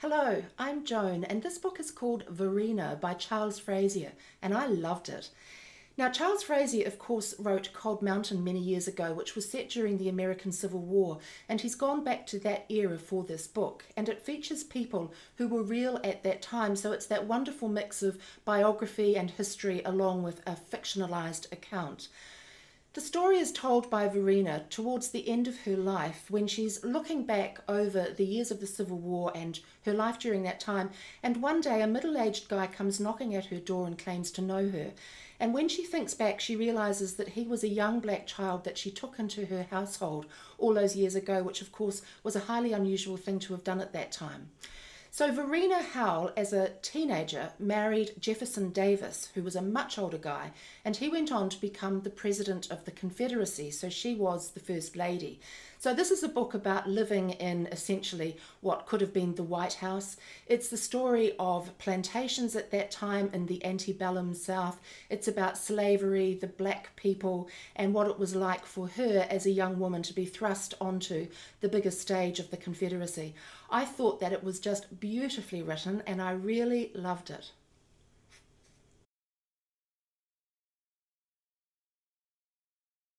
Hello, I'm Joan, and this book is called Varina by Charles Frazier, and I loved it. Now, Charles Frazier, of course, wrote Cold Mountain many years ago, which was set during the American Civil War, and he's gone back to that era for this book. And it features people who were real at that time, so it's that wonderful mix of biography and history along with a fictionalized account. The story is told by Varina towards the end of her life when she's looking back over the years of the Civil War and her life during that time. And one day, a middle aged guy comes knocking at her door and claims to know her. And when she thinks back, she realizes that he was a young black child that she took into her household all those years ago, which, of course, was a highly unusual thing to have done at that time. So Varina Howell, as a teenager, married Jefferson Davis, who was a much older guy, and he went on to become the president of the Confederacy. So she was the first lady. So this is a book about living in essentially what could have been the White House. It's the story of plantations at that time in the antebellum South. It's about slavery, the black people, and what it was like for her as a young woman to be thrust onto the biggest stage of the Confederacy. I thought that it was just beautifully written and I really loved it.